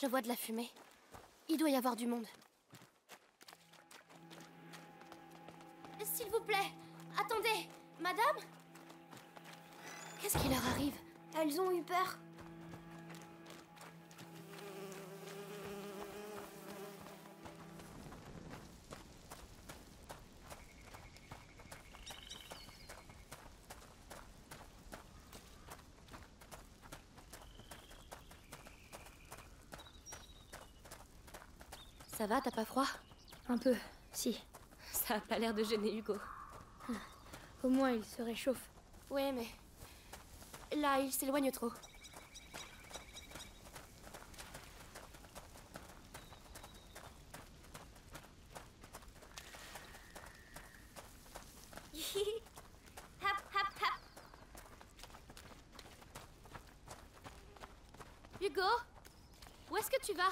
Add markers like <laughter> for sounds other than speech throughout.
Je vois de la fumée. Il doit y avoir du monde. S'il vous plaît, attendez Madame Qu'est-ce qui leur arrive? Elles ont eu peur. Ça va, t'as pas froid? Un peu, si. Ça a pas l'air de gêner Hugo. Au moins, il se réchauffe. Ouais, mais... Là, il s'éloigne trop. <laughs> Hugo? Où est-ce que tu vas?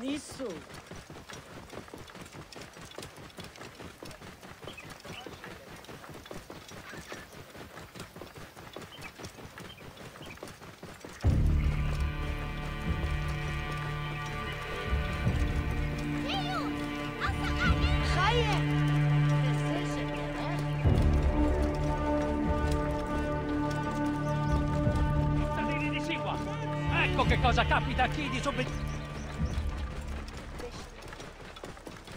nisso? Ecco che cosa capita a chi disobbedisce.